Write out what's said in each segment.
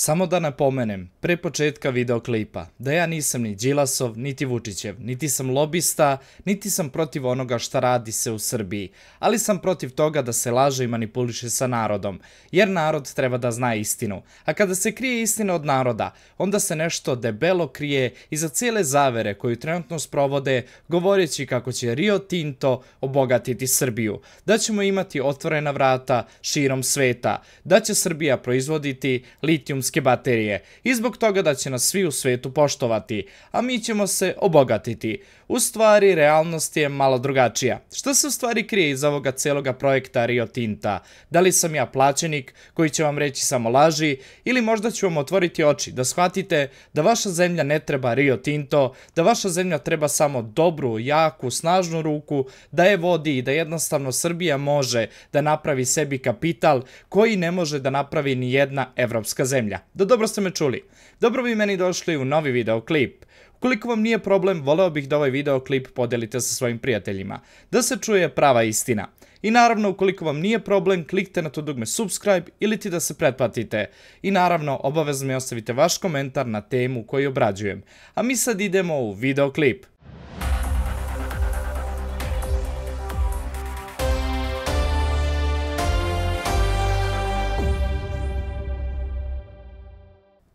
Samo da napomenem, pre početka videoklipa, da ja nisam ni Đilasov, niti Vučićev, niti sam lobista, niti sam protiv onoga šta radi se u Srbiji, ali sam protiv toga da se laže i manipuliše sa narodom, jer narod treba da zna istinu. A kada se krije istina od naroda, onda se nešto debelo krije iza cijele zavere koju trenutno sprovode, govoreći kako će Rio Tinto obogatiti Srbiju, da ćemo imati otvorena vrata širom sveta, da će Srbija proizvoditi litijum litijumske baterije i zbog toga da će nas svi u svetu poštovati, a mi ćemo se obogatiti. U stvari, realnost je malo drugačija. Šta se u stvari krije iz ovoga celoga projekta Rio Tinta? Da li sam ja plaćenik koji će vam reći samo laži ili možda ću vam otvoriti oči da shvatite da vaša zemlja ne treba Rio Tinto, da vaša zemlja treba samo dobru, jaku, snažnu ruku, da je vodi i da jednostavno Srbija može da napravi sebi kapital koji ne može da napravi ni jedna evropska zemlja. Da dobro ste me čuli. Dobro bi meni došli u novi videoklip. Ukoliko vam nije problem, voleo bih da ovaj videoklip podelite sa svojim prijateljima, da se čuje prava istina. I naravno, ukoliko vam nije problem, klikte na to dugme subscribe ili ti da se pretplatite. I naravno, obavezno mi ostavite vaš komentar na temu koju obrađujem. A mi sad idemo u videoklip.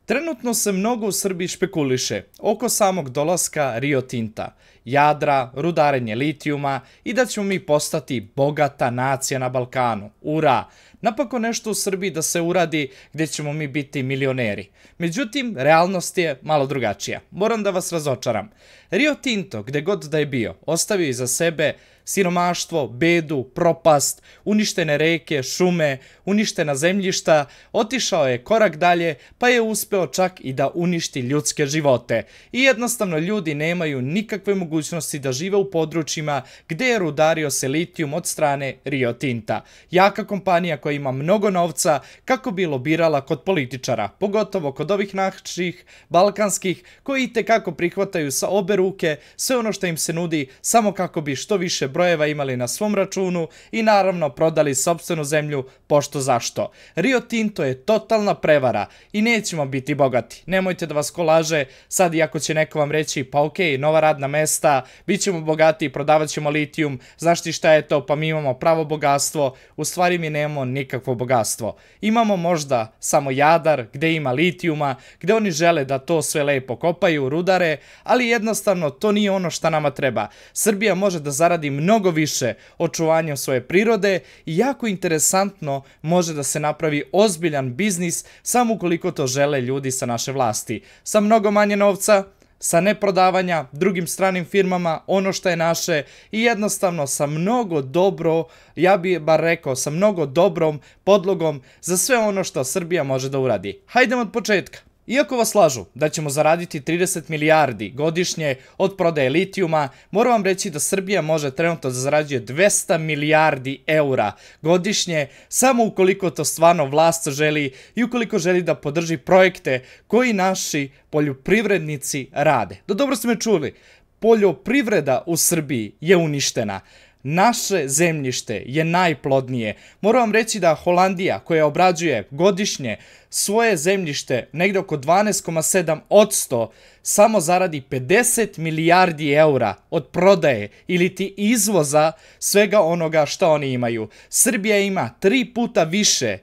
Trenutno se mnogo u Srbiji špekuliše oko samog dolaska Rio Tinta, jadra, rudarenje litijuma i da ćemo mi postati bogata nacija na Balkanu. Ura! Napako nešto u Srbiji da se uradi gdje ćemo mi biti milioneri. Međutim, realnost je malo drugačija. Moram da vas razočaram. Rio Tinto, gde god da je bio, ostavio iza sebe siromaštvo, bedu, propast, uništene reke, šume, uništena zemljišta, otišao je korak dalje pa je uspeo čak i da uništi ljudske živote. I jednostavno ljudi nemaju nikakve mogućnosti da žive u područjima gde je rudario se litijum od strane Rio Tinta. Jaka kompanija koja ima mnogo novca kako bi lobirala kod političara, pogotovo kod ovih naših balkanskih koji te kako prihvataju sa obe ruke sve ono što im se nudi samo kako bi što više brojeva imali na svom računu i naravno prodali sobstvenu zemlju pošto zašto. Rio Tinto je totalna prevara i nećemo biti bogati. Nemojte da vas kolaže sad iako će neko vam reći pa ok, nova radna mesta, bit ćemo bogati, prodavat ćemo litijum, znaš ti šta je to, pa mi imamo pravo bogatstvo, u stvari mi nemamo nikakvo bogatstvo. Imamo možda samo jadar gde ima litijuma, gde oni žele da to sve lepo kopaju, rudare, ali jednostavno to nije ono šta nama treba. Srbija može da zaradi mnogo više očuvanjem svoje prirode i jako interesantno može da se napravi ozbiljan biznis samo ukoliko to žele ljudi sa naše vlasti. Sa mnogo manje novca, sa neprodavanja drugim stranim firmama ono što je naše i jednostavno sa mnogo dobro, ja bih bar rekao, sa mnogo dobrom podlogom za sve ono što Srbija može da uradi. Hajdemo od početka. Iako vas lažu da ćemo zaraditi 30 milijardi godišnje od prodaje litijuma, moram vam reći da Srbija može trenutno da zarađuje 200 milijardi eura godišnje samo ukoliko to stvarno vlast želi i ukoliko želi da podrži projekte koji naši poljoprivrednici rade. Do dobro ste me čuli, poljoprivreda u Srbiji je uništena naše zemljište je najplodnije. Moram vam reći da Holandija koja obrađuje godišnje svoje zemljište negde oko 12,7 odsto samo zaradi 50 milijardi eura od prodaje ili ti izvoza svega onoga što oni imaju. Srbija ima tri puta više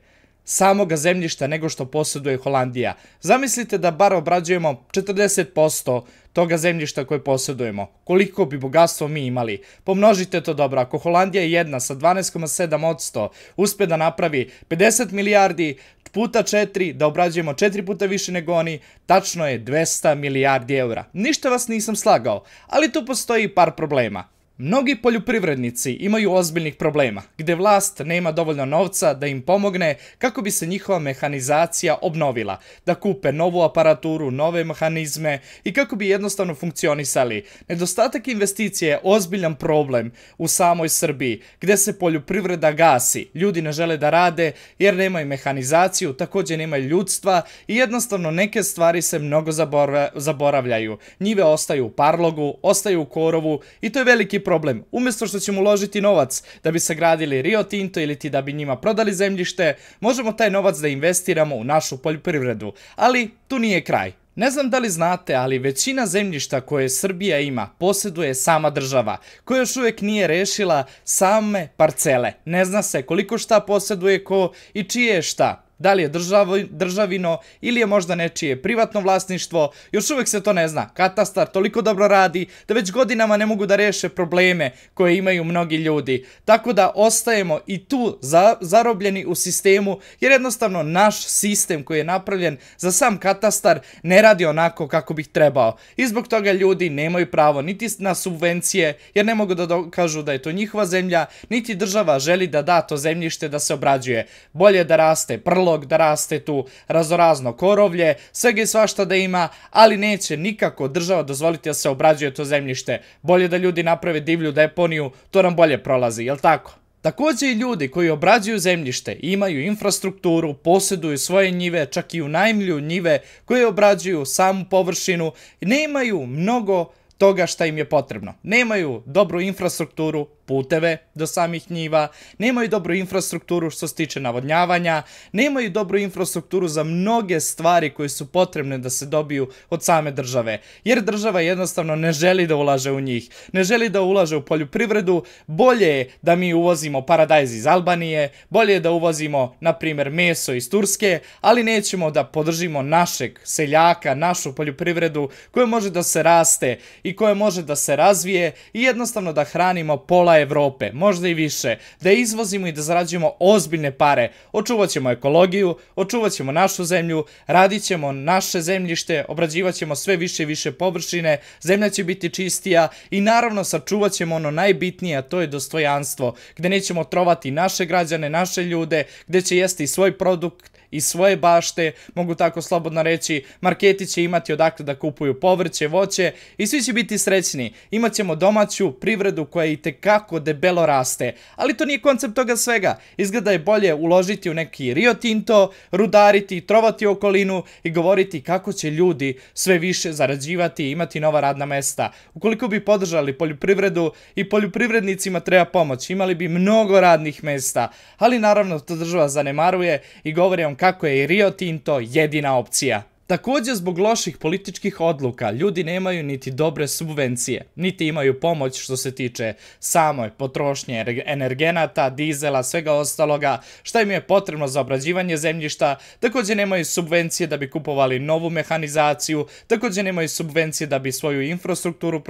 samoga zemljišta nego što posjeduje Holandija. Zamislite da bar obrađujemo 40% toga zemljišta koje posjedujemo. Koliko bi bogatstvo mi imali? Pomnožite to dobro. Ako Holandija jedna sa 12,7% uspe da napravi 50 milijardi puta 4, da obrađujemo 4 puta više nego oni, tačno je 200 milijardi eura. Ništa vas nisam slagao, ali tu postoji par problema. Mnogi poljoprivrednici imaju ozbiljnih problema, gde vlast nema dovoljno novca da im pomogne kako bi se njihova mehanizacija obnovila, da kupe novu aparaturu, nove mehanizme i kako bi jednostavno funkcionisali. Nedostatak investicije je ozbiljan problem u samoj Srbiji, gde se poljoprivreda gasi, ljudi ne žele da rade jer nemaju mehanizaciju, takođe nemaju ljudstva i jednostavno neke stvari se mnogo zaboravljaju. Njive ostaju u parlogu, ostaju u korovu i to je veliki problem problem? Umjesto što ćemo uložiti novac da bi sagradili Rio Tinto ili ti da bi njima prodali zemljište, možemo taj novac da investiramo u našu poljoprivredu. Ali tu nije kraj. Ne znam da li znate, ali većina zemljišta koje Srbija ima posjeduje sama država, koja još uvijek nije rešila same parcele. Ne zna se koliko šta posjeduje ko i čije je šta da li je državino ili je možda nečije privatno vlasništvo, još uvijek se to ne zna. Katastar toliko dobro radi da već godinama ne mogu da reše probleme koje imaju mnogi ljudi. Tako da ostajemo i tu zarobljeni u sistemu jer jednostavno naš sistem koji je napravljen za sam katastar ne radi onako kako bih trebao. I zbog toga ljudi nemaju pravo niti na subvencije jer ne mogu da kažu da je to njihova zemlja, niti država želi da da to zemljište da se obrađuje. Bolje da raste prlo da raste tu razorazno korovlje, svega i svašta da ima, ali neće nikako država dozvoliti da se obrađuje to zemljište. Bolje da ljudi naprave divlju deponiju, to nam bolje prolazi, jel tako? Također i ljudi koji obrađuju zemljište, imaju infrastrukturu, posjeduju svoje njive, čak i unajmljuju njive koje obrađuju samu površinu, nemaju mnogo toga šta im je potrebno. Nemaju dobru infrastrukturu, puteve do samih njiva, nemaju dobru infrastrukturu što se tiče navodnjavanja, nemaju dobru infrastrukturu za mnoge stvari koje su potrebne da se dobiju od same države, jer država jednostavno ne želi da ulaže u njih, ne želi da ulaže u poljoprivredu, bolje je da mi uvozimo paradajz iz Albanije, bolje je da uvozimo, na primjer, meso iz Turske, ali nećemo da podržimo našeg seljaka, našu poljoprivredu koja može da se raste koja može da se razvije i jednostavno da hranimo pola Evrope, možda i više, da izvozimo i da zarađujemo ozbiljne pare, očuvat ćemo ekologiju, očuvat ćemo našu zemlju, radit ćemo naše zemljište, obrađivat ćemo sve više i više površine, zemlja će biti čistija i naravno sačuvat ćemo ono najbitnije, a to je dostojanstvo, gde nećemo trovati naše građane, naše ljude, gde će jesti svoj produkt, i svoje bašte, mogu tako slobodno reći, marketi će imati odakle da kupuju povrće, voće i svi će biti srećni. Imaćemo domaću privredu koja i tekako debelo raste, ali to nije koncept toga svega. Izgleda je bolje uložiti u neki Rio Tinto, rudariti, trovati okolinu i govoriti kako će ljudi sve više zarađivati i imati nova radna mesta. Ukoliko bi podržali poljoprivredu i poljoprivrednicima treba pomoć, imali bi mnogo radnih mesta, ali naravno to država zanemaruje i govori vam kako je Rio Tinto jedina opcija. Također zbog loših političkih odluka ljudi nemaju niti dobre subvencije, niti imaju pomoć što se tiče samoj potrošnje energenata, dizela, svega ostaloga, šta im je potrebno za obrađivanje zemljišta, također nemaju subvencije da bi kupovali novu mehanizaciju, također nemaju subvencije da bi svoju infrastrukturu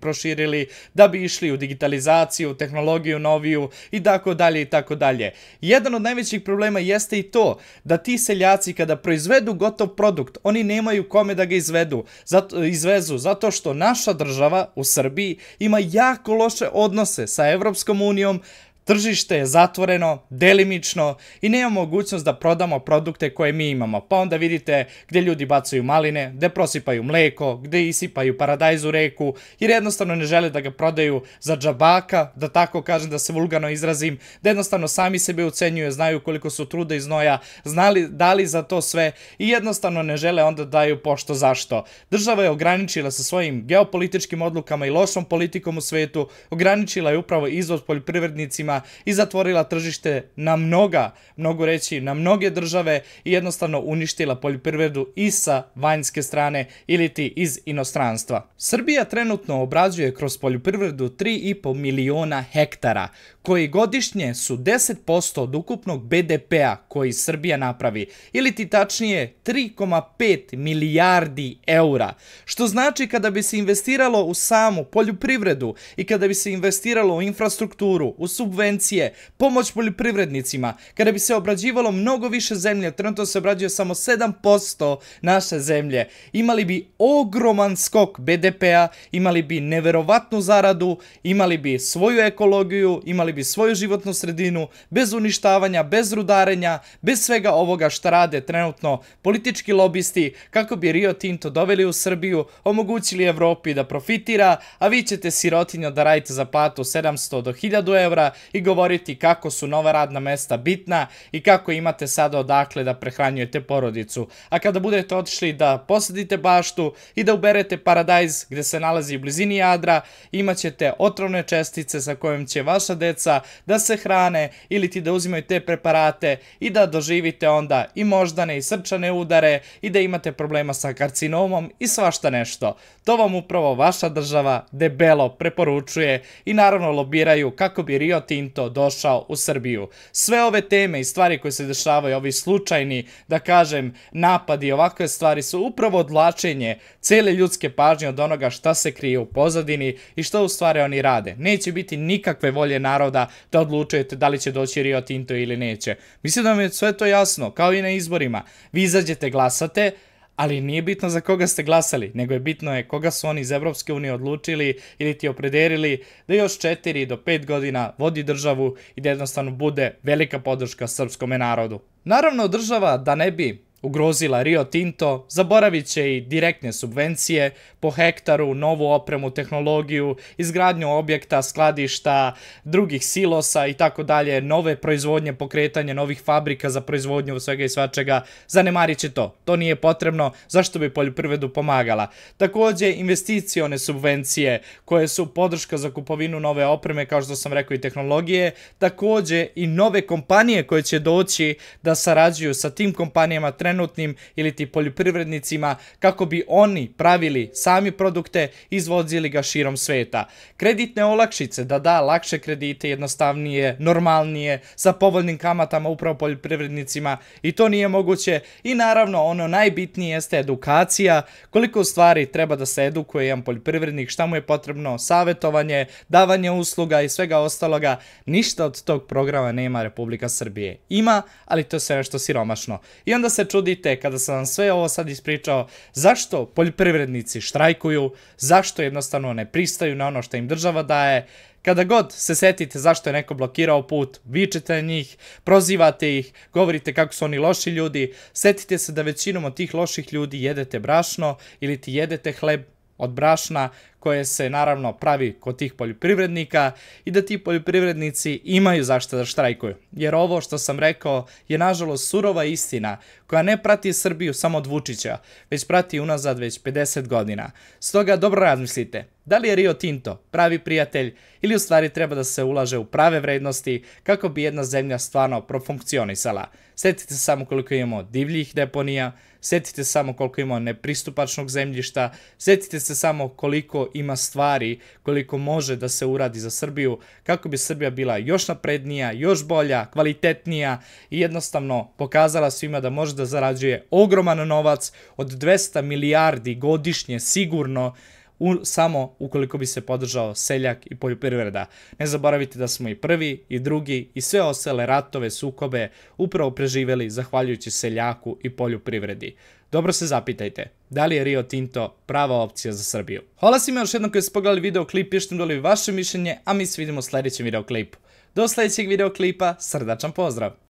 proširili, da bi išli u digitalizaciju, tehnologiju noviju i tako dalje i tako dalje. Jedan od najvećih problema jeste i to da ti seljaci kada proizvedu gotov produkt oni nemaju kome da ga izvedu, zato, izvezu, zato što naša država u Srbiji ima jako loše odnose sa Evropskom unijom, Tržište je zatvoreno, delimično i nema mogućnost da prodamo produkte koje mi imamo. Pa onda vidite gdje ljudi bacaju maline, gdje prosipaju mleko, gdje isipaju paradajz u reku, jer jednostavno ne žele da ga prodaju za džabaka, da tako kažem da se vulgarno izrazim, da jednostavno sami sebe ucenjuju, znaju koliko su truda i znoja, znali, dali za to sve i jednostavno ne žele onda daju pošto zašto. Država je ograničila sa svojim geopolitičkim odlukama i lošom politikom u svetu, ograničila je upravo izvoz poljoprivrednicima i zatvorila tržište na mnoga, mnogo reći, na mnoge države i jednostavno uništila poljoprivredu i sa vanjske strane ili ti iz inostranstva. Srbija trenutno obrađuje kroz poljoprivredu 3,5 miliona hektara, koji godišnje su 10% od ukupnog BDP-a koji Srbija napravi, ili ti tačnije 3,5 milijardi eura, što znači kada bi se investiralo u samu poljoprivredu i kada bi se investiralo u infrastrukturu, u subvenciju, subvencije, pomoć poljoprivrednicima, kada bi se obrađivalo mnogo više zemlje, trenutno se obrađuje samo 7% naše zemlje, imali bi ogroman skok BDP-a, imali bi neverovatnu zaradu, imali bi svoju ekologiju, imali bi svoju životnu sredinu, bez uništavanja, bez rudarenja, bez svega ovoga što rade trenutno politički lobisti, kako bi Rio Tinto doveli u Srbiju, omogućili Evropi da profitira, a vi ćete sirotinjo da radite za platu 700 do 1000 eura i govoriti kako su nova radna mesta bitna i kako imate sada odakle da prehranjujete porodicu. A kada budete otišli da posadite baštu i da uberete paradajz gde se nalazi u blizini Jadra, imat ćete otrovne čestice sa kojim će vaša deca da se hrane ili ti da uzimaju te preparate i da doživite onda i moždane i srčane udare i da imate problema sa karcinomom i svašta nešto. To vam upravo vaša država debelo preporučuje i naravno lobiraju kako bi Rio Tinto došao u Srbiju. Sve ove teme i stvari koje se dešavaju, ovi slučajni, da kažem, napadi i ovakve stvari su upravo odlačenje cele ljudske pažnje od onoga šta se krije u pozadini i šta u stvari oni rade. Neće biti nikakve volje naroda da odlučujete da li će doći Rio Tinto ili neće. Mislim da vam je sve to jasno, kao i na izborima. Vi izađete, glasate, ali nije bitno za koga ste glasali, nego je bitno je koga su oni iz Evropske unije odlučili ili ti opredelili da još 4 do 5 godina vodi državu i da jednostavno bude velika podrška srpskome narodu. Naravno, država da ne bi ugrozila Rio Tinto, zaboravit će i direktne subvencije po hektaru, novu opremu, tehnologiju, izgradnju objekta, skladišta, drugih silosa i tako dalje, nove proizvodnje, pokretanje novih fabrika za proizvodnju svega i svačega, zanemarit će to. To nije potrebno, zašto bi poljoprivredu pomagala. Takođe, investicione subvencije koje su podrška za kupovinu nove opreme, kao što sam rekao i tehnologije, takođe i nove kompanije koje će doći da sarađuju sa tim kompanijama trenutnim ili ti poljoprivrednicima kako bi oni pravili sami produkte i izvozili ga širom sveta. Kreditne olakšice da da lakše kredite, jednostavnije, normalnije, sa povoljnim kamatama upravo poljoprivrednicima i to nije moguće i naravno ono najbitnije jeste edukacija, koliko stvari treba da se edukuje jedan poljoprivrednik, šta mu je potrebno, savetovanje, davanje usluga i svega ostaloga, ništa od tog programa nema Republika Srbije. Ima, ali to je sve nešto siromašno. I onda se čudite kada sam vam sve ovo sad ispričao, zašto poljoprivrednici štrajkuju, zašto jednostavno ne pristaju na ono što im država daje, Kada god se setite zašto je neko blokirao put, vičete na njih, prozivate ih, govorite kako su oni loši ljudi, setite se da većinom od tih loših ljudi jedete brašno ili ti jedete hleb od brašna koje se naravno pravi kod tih poljoprivrednika i da ti poljoprivrednici imaju zašto da štrajkuju. Jer ovo što sam rekao je nažalost surova istina koja ne prati Srbiju samo od Vučića, već prati unazad već 50 godina. Stoga dobro razmislite, da li je Rio Tinto pravi prijatelj ili u stvari treba da se ulaže u prave vrednosti kako bi jedna zemlja stvarno profunkcionisala. Setite se samo koliko imamo divljih deponija, setite se samo koliko imamo nepristupačnog zemljišta, setite se samo koliko ima stvari, koliko može da se uradi za Srbiju, kako bi Srbija bila još naprednija, još bolja, kvalitetnija i jednostavno pokazala svima da može da zarađuje ogroman novac od 200 milijardi godišnje sigurno u, samo ukoliko bi se podržao seljak i poljoprivreda. Ne zaboravite da smo i prvi i drugi i sve ostale ratove, sukobe upravo preživeli zahvaljujući seljaku i poljoprivredi. Dobro se zapitajte, da li je Rio Tinto prava opcija za Srbiju? Hvala svima još jednom koji ste pogledali videoklip, pišite mi doli vaše mišljenje, a mi se vidimo u sledećem videoklipu. Do sledećeg videoklipa, srdačan pozdrav!